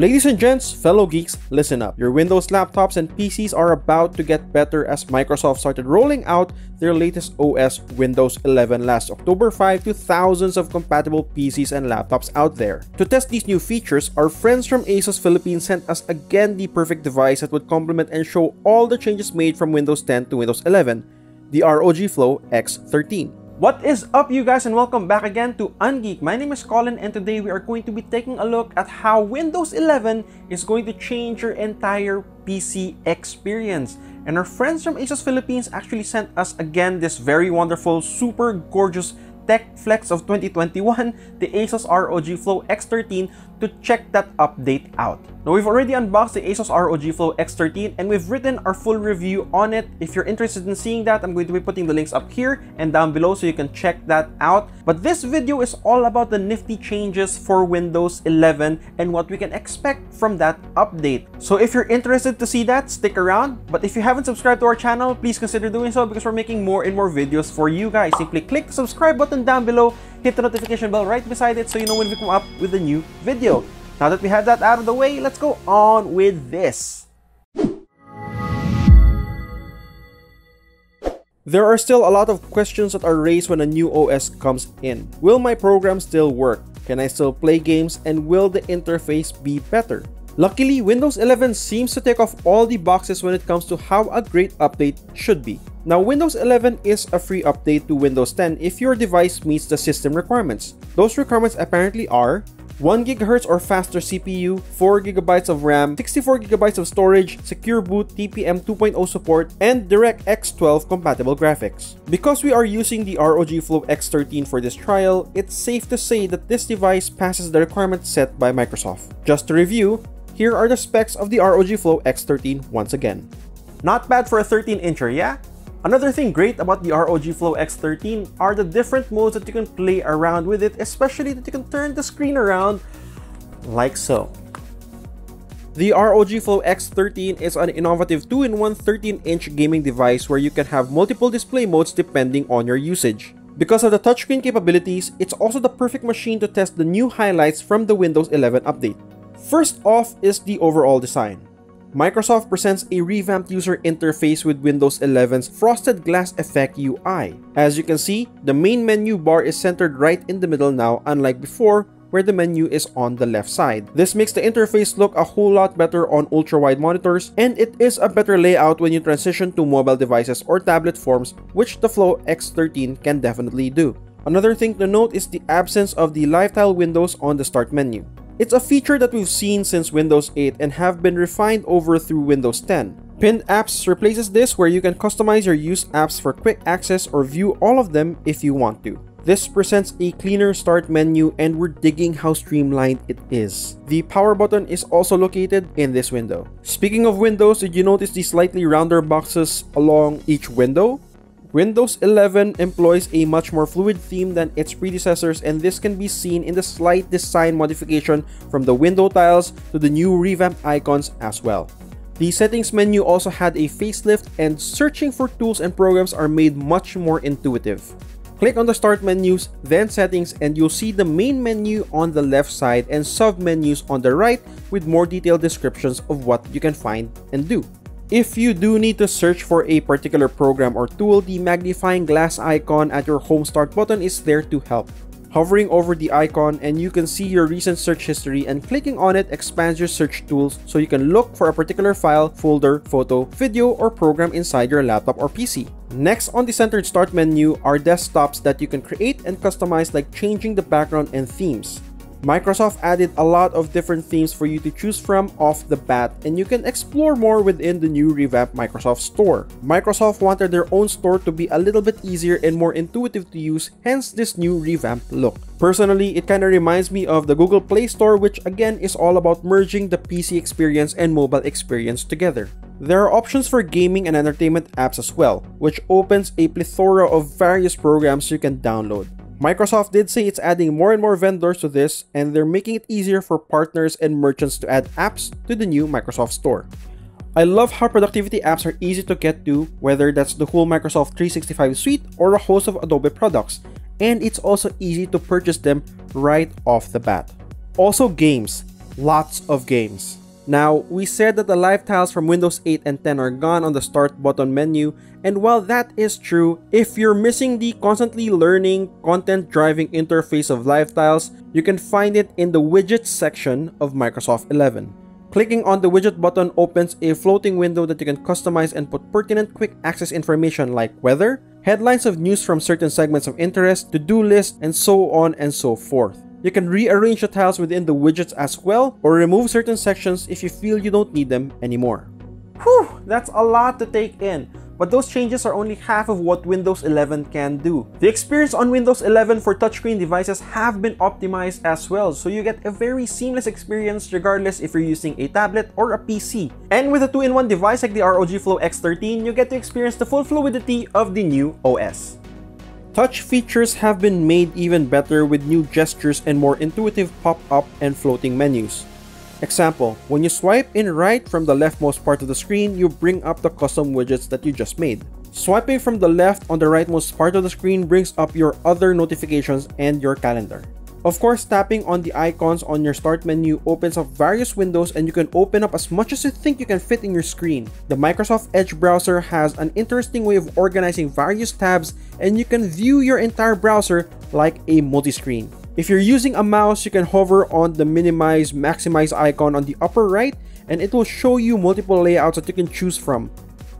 Ladies and gents, fellow geeks, listen up. Your Windows laptops and PCs are about to get better as Microsoft started rolling out their latest OS Windows 11 last October 5 to thousands of compatible PCs and laptops out there. To test these new features, our friends from ASUS Philippines sent us again the perfect device that would complement and show all the changes made from Windows 10 to Windows 11, the ROG Flow X13. What is up you guys and welcome back again to Ungeek. My name is Colin and today we are going to be taking a look at how Windows 11 is going to change your entire PC experience. And our friends from ASUS Philippines actually sent us again this very wonderful, super gorgeous Tech Flex of 2021, the ASUS ROG Flow X13 to check that update out. Now we've already unboxed the ASUS ROG Flow X13 and we've written our full review on it. If you're interested in seeing that, I'm going to be putting the links up here and down below so you can check that out. But this video is all about the nifty changes for Windows 11 and what we can expect from that update. So if you're interested to see that, stick around. But if you haven't subscribed to our channel, please consider doing so because we're making more and more videos for you guys. Simply click the subscribe button down below, hit the notification bell right beside it so you know when we come up with a new video. Now that we have that out of the way, let's go on with this. There are still a lot of questions that are raised when a new OS comes in. Will my program still work? Can I still play games? And will the interface be better? Luckily, Windows 11 seems to take off all the boxes when it comes to how a great update should be. Now, Windows 11 is a free update to Windows 10 if your device meets the system requirements. Those requirements apparently are 1 GHz or faster CPU, 4 GB of RAM, 64 GB of storage, secure boot, TPM 2.0 support, and DirectX 12 compatible graphics. Because we are using the ROG Flow X13 for this trial, it's safe to say that this device passes the requirements set by Microsoft. Just to review, here are the specs of the ROG Flow X13 once again. Not bad for a 13-incher, yeah? Another thing great about the ROG Flow X13 are the different modes that you can play around with it, especially that you can turn the screen around like so. The ROG Flow X13 is an innovative 2-in-1 13-inch gaming device where you can have multiple display modes depending on your usage. Because of the touchscreen capabilities, it's also the perfect machine to test the new highlights from the Windows 11 update. First off is the overall design. Microsoft presents a revamped user interface with Windows 11's Frosted Glass Effect UI. As you can see, the main menu bar is centered right in the middle now unlike before where the menu is on the left side. This makes the interface look a whole lot better on ultra-wide monitors and it is a better layout when you transition to mobile devices or tablet forms which the Flow X13 can definitely do. Another thing to note is the absence of the live tile windows on the start menu. It's a feature that we've seen since Windows 8 and have been refined over through Windows 10. Pinned Apps replaces this where you can customize your used apps for quick access or view all of them if you want to. This presents a cleaner start menu and we're digging how streamlined it is. The power button is also located in this window. Speaking of windows, did you notice the slightly rounder boxes along each window? Windows 11 employs a much more fluid theme than its predecessors and this can be seen in the slight design modification from the window tiles to the new revamped icons as well. The settings menu also had a facelift and searching for tools and programs are made much more intuitive. Click on the start menus, then settings and you'll see the main menu on the left side and sub menus on the right with more detailed descriptions of what you can find and do. If you do need to search for a particular program or tool, the magnifying glass icon at your home start button is there to help. Hovering over the icon and you can see your recent search history and clicking on it expands your search tools so you can look for a particular file, folder, photo, video, or program inside your laptop or PC. Next on the centered start menu are desktops that you can create and customize like changing the background and themes. Microsoft added a lot of different themes for you to choose from off the bat and you can explore more within the new revamped Microsoft Store. Microsoft wanted their own store to be a little bit easier and more intuitive to use, hence this new revamped look. Personally, it kinda reminds me of the Google Play Store which again is all about merging the PC experience and mobile experience together. There are options for gaming and entertainment apps as well, which opens a plethora of various programs you can download. Microsoft did say it's adding more and more vendors to this, and they're making it easier for partners and merchants to add apps to the new Microsoft Store. I love how productivity apps are easy to get to, whether that's the whole Microsoft 365 suite or a host of Adobe products, and it's also easy to purchase them right off the bat. Also games. lots of games. Now, we said that the live tiles from Windows 8 and 10 are gone on the start button menu, and while that is true, if you're missing the constantly learning, content driving interface of live tiles, you can find it in the widgets section of Microsoft 11. Clicking on the widget button opens a floating window that you can customize and put pertinent quick access information like weather, headlines of news from certain segments of interest, to-do list, and so on and so forth. You can rearrange the tiles within the widgets as well, or remove certain sections if you feel you don't need them anymore. Whew, that's a lot to take in. But those changes are only half of what Windows 11 can do. The experience on Windows 11 for touchscreen devices have been optimized as well, so you get a very seamless experience regardless if you're using a tablet or a PC. And with a 2-in-1 device like the ROG Flow X13, you get to experience the full fluidity of the new OS. Touch features have been made even better with new gestures and more intuitive pop-up and floating menus. Example, when you swipe in right from the leftmost part of the screen, you bring up the custom widgets that you just made. Swiping from the left on the rightmost part of the screen brings up your other notifications and your calendar. Of course, tapping on the icons on your start menu opens up various windows and you can open up as much as you think you can fit in your screen. The Microsoft Edge browser has an interesting way of organizing various tabs and you can view your entire browser like a multi-screen. If you're using a mouse, you can hover on the minimize maximize icon on the upper right and it will show you multiple layouts that you can choose from.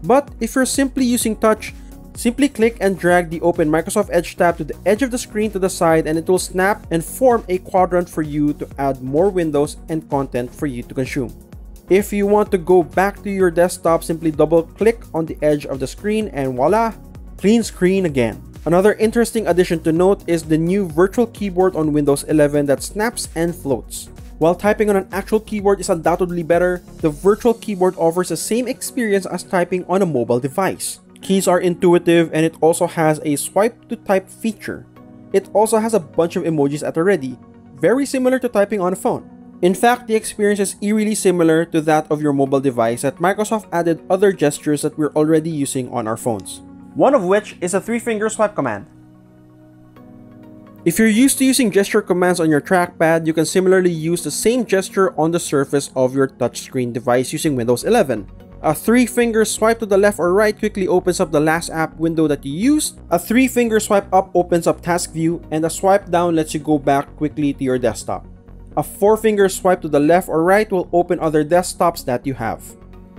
But if you're simply using touch, Simply click and drag the open Microsoft Edge tab to the edge of the screen to the side and it will snap and form a quadrant for you to add more windows and content for you to consume. If you want to go back to your desktop, simply double click on the edge of the screen and voila, clean screen again. Another interesting addition to note is the new virtual keyboard on Windows 11 that snaps and floats. While typing on an actual keyboard is undoubtedly better, the virtual keyboard offers the same experience as typing on a mobile device. Keys are intuitive and it also has a swipe to type feature. It also has a bunch of emojis at the ready, very similar to typing on a phone. In fact, the experience is eerily similar to that of your mobile device that Microsoft added other gestures that we're already using on our phones. One of which is a three-finger swipe command. If you're used to using gesture commands on your trackpad, you can similarly use the same gesture on the surface of your touchscreen device using Windows 11. A three finger swipe to the left or right quickly opens up the last app window that you used. A three finger swipe up opens up task view and a swipe down lets you go back quickly to your desktop. A four finger swipe to the left or right will open other desktops that you have.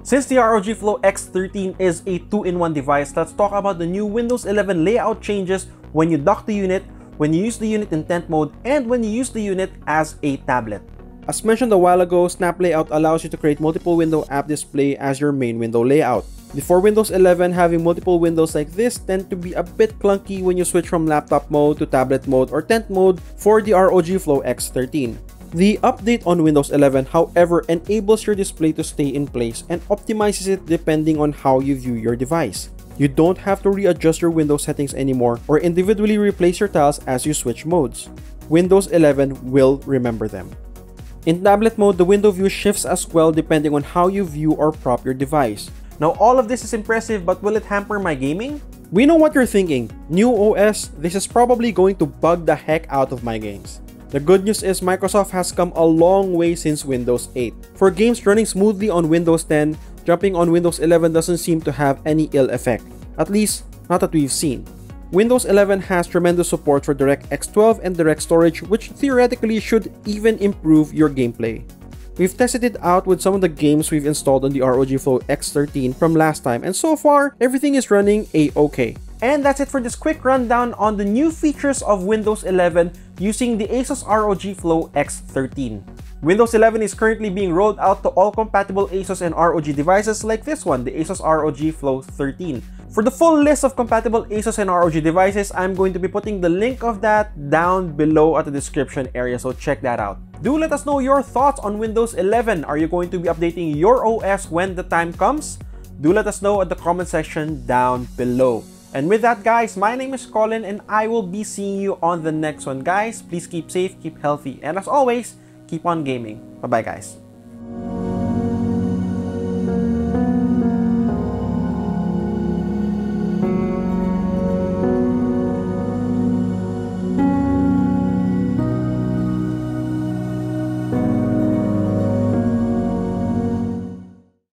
Since the ROG Flow X13 is a 2-in-1 device, let's talk about the new Windows 11 layout changes when you dock the unit, when you use the unit in tent mode, and when you use the unit as a tablet. As mentioned a while ago, Snap Layout allows you to create multiple window app display as your main window layout. Before Windows 11, having multiple windows like this tend to be a bit clunky when you switch from laptop mode to tablet mode or tent mode for the ROG Flow X13. The update on Windows 11, however, enables your display to stay in place and optimizes it depending on how you view your device. You don't have to readjust your window settings anymore or individually replace your tiles as you switch modes. Windows 11 will remember them. In tablet mode, the window view shifts as well depending on how you view or prop your device. Now all of this is impressive but will it hamper my gaming? We know what you're thinking. New OS, this is probably going to bug the heck out of my games. The good news is Microsoft has come a long way since Windows 8. For games running smoothly on Windows 10, jumping on Windows 11 doesn't seem to have any ill effect. At least, not that we've seen. Windows 11 has tremendous support for DirectX 12 and Direct Storage which theoretically should even improve your gameplay. We've tested it out with some of the games we've installed on the ROG Flow X13 from last time and so far, everything is running a-okay. And that's it for this quick rundown on the new features of Windows 11 using the Asus ROG Flow X13. Windows 11 is currently being rolled out to all compatible Asus and ROG devices like this one, the Asus ROG Flow 13. For the full list of compatible ASUS and ROG devices, I'm going to be putting the link of that down below at the description area, so check that out. Do let us know your thoughts on Windows 11. Are you going to be updating your OS when the time comes? Do let us know at the comment section down below. And with that guys, my name is Colin and I will be seeing you on the next one guys. Please keep safe, keep healthy, and as always, keep on gaming. Bye bye guys.